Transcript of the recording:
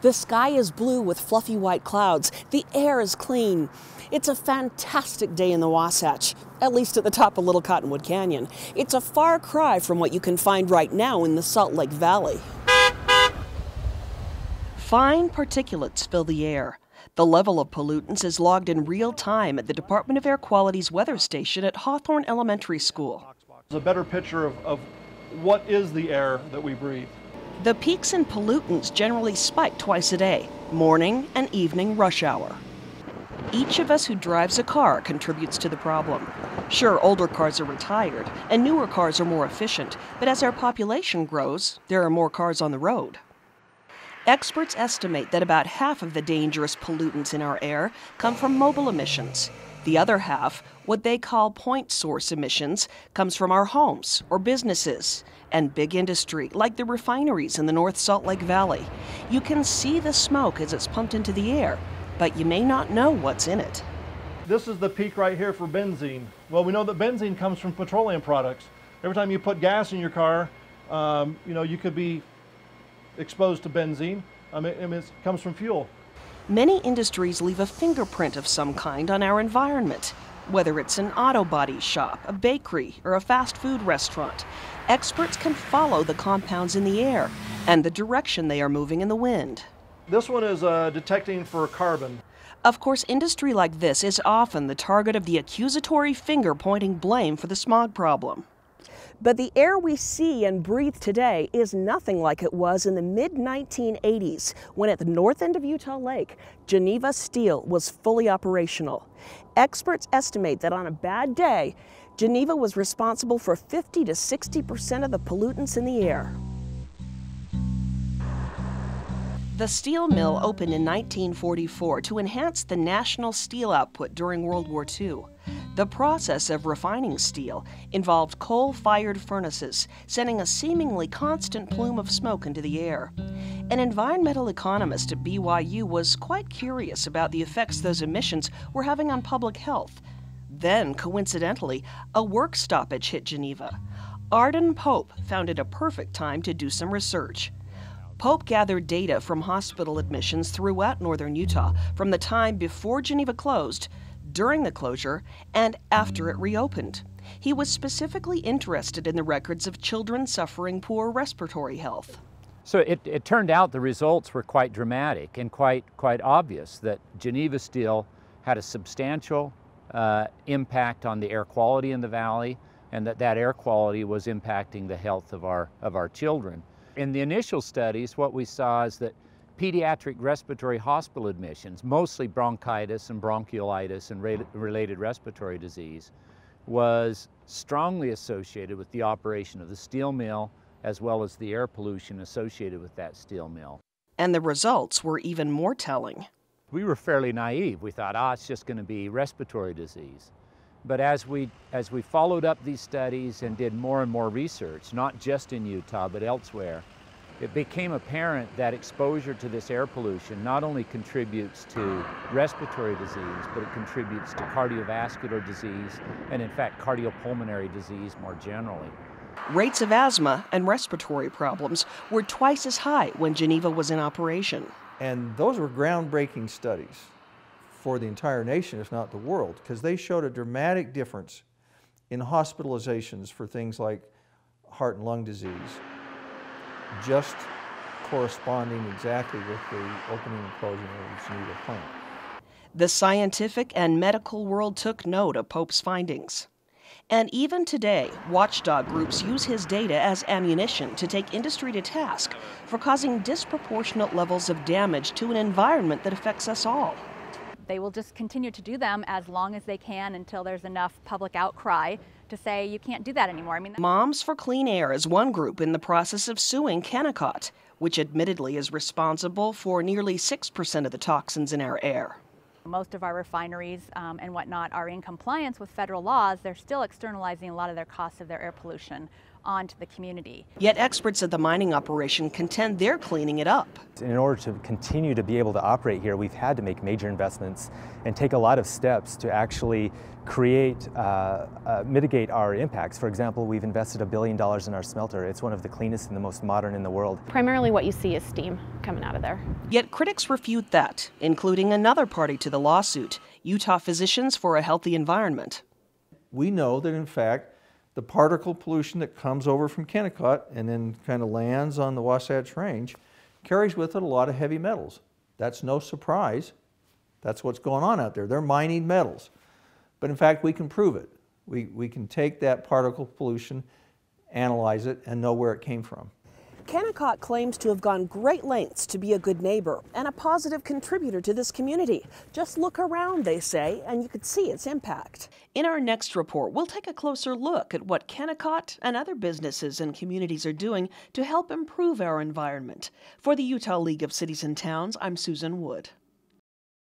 The sky is blue with fluffy white clouds. The air is clean. It's a fantastic day in the Wasatch, at least at the top of Little Cottonwood Canyon. It's a far cry from what you can find right now in the Salt Lake Valley. Fine particulates fill the air. The level of pollutants is logged in real time at the Department of Air Quality's weather station at Hawthorne Elementary School. It's a better picture of, of what is the air that we breathe. The peaks in pollutants generally spike twice a day, morning and evening rush hour. Each of us who drives a car contributes to the problem. Sure, older cars are retired and newer cars are more efficient, but as our population grows, there are more cars on the road. Experts estimate that about half of the dangerous pollutants in our air come from mobile emissions. The other half, what they call point source emissions, comes from our homes or businesses and big industry, like the refineries in the North Salt Lake Valley. You can see the smoke as it's pumped into the air, but you may not know what's in it. This is the peak right here for benzene. Well, we know that benzene comes from petroleum products. Every time you put gas in your car, um, you know, you could be exposed to benzene. I mean, it comes from fuel. Many industries leave a fingerprint of some kind on our environment. Whether it's an auto body shop, a bakery, or a fast food restaurant, experts can follow the compounds in the air and the direction they are moving in the wind. This one is uh, detecting for carbon. Of course, industry like this is often the target of the accusatory finger pointing blame for the smog problem. But the air we see and breathe today is nothing like it was in the mid 1980s when at the north end of Utah Lake, Geneva Steel was fully operational. Experts estimate that on a bad day, Geneva was responsible for 50 to 60 percent of the pollutants in the air. The steel mill opened in 1944 to enhance the national steel output during World War II. The process of refining steel involved coal fired furnaces, sending a seemingly constant plume of smoke into the air. An environmental economist at BYU was quite curious about the effects those emissions were having on public health then, coincidentally, a work stoppage hit Geneva. Arden Pope found it a perfect time to do some research. Pope gathered data from hospital admissions throughout northern Utah from the time before Geneva closed, during the closure, and after it reopened. He was specifically interested in the records of children suffering poor respiratory health. So it, it turned out the results were quite dramatic and quite, quite obvious that Geneva Steel had a substantial uh, impact on the air quality in the valley and that that air quality was impacting the health of our, of our children. In the initial studies, what we saw is that pediatric respiratory hospital admissions, mostly bronchitis and bronchiolitis and re related respiratory disease, was strongly associated with the operation of the steel mill as well as the air pollution associated with that steel mill. And the results were even more telling we were fairly naive. We thought, ah, it's just going to be respiratory disease. But as we, as we followed up these studies and did more and more research, not just in Utah, but elsewhere, it became apparent that exposure to this air pollution not only contributes to respiratory disease, but it contributes to cardiovascular disease and, in fact, cardiopulmonary disease more generally. Rates of asthma and respiratory problems were twice as high when Geneva was in operation. And those were groundbreaking studies for the entire nation, if not the world, because they showed a dramatic difference in hospitalizations for things like heart and lung disease, just corresponding exactly with the opening and closing of the Geneva plant. The scientific and medical world took note of Pope's findings. And even today, watchdog groups use his data as ammunition to take industry to task for causing disproportionate levels of damage to an environment that affects us all. They will just continue to do them as long as they can until there's enough public outcry to say you can't do that anymore. I mean, Moms for Clean Air is one group in the process of suing Kennecott, which admittedly is responsible for nearly 6% of the toxins in our air. Most of our refineries um, and whatnot are in compliance with federal laws. They're still externalizing a lot of their costs of their air pollution onto the community. Yet experts at the mining operation contend they're cleaning it up. In order to continue to be able to operate here, we've had to make major investments and take a lot of steps to actually create, uh, uh, mitigate our impacts. For example, we've invested a billion dollars in our smelter. It's one of the cleanest and the most modern in the world. Primarily what you see is steam coming out of there. Yet critics refute that, including another party to the lawsuit, Utah Physicians for a Healthy Environment. We know that in fact the particle pollution that comes over from Kennecott and then kind of lands on the Wasatch Range carries with it a lot of heavy metals. That's no surprise. That's what's going on out there. They're mining metals. But in fact, we can prove it. We, we can take that particle pollution, analyze it, and know where it came from. Kennecott claims to have gone great lengths to be a good neighbor and a positive contributor to this community. Just look around, they say, and you could see its impact. In our next report, we'll take a closer look at what Kennecott and other businesses and communities are doing to help improve our environment. For the Utah League of Cities and Towns, I'm Susan Wood.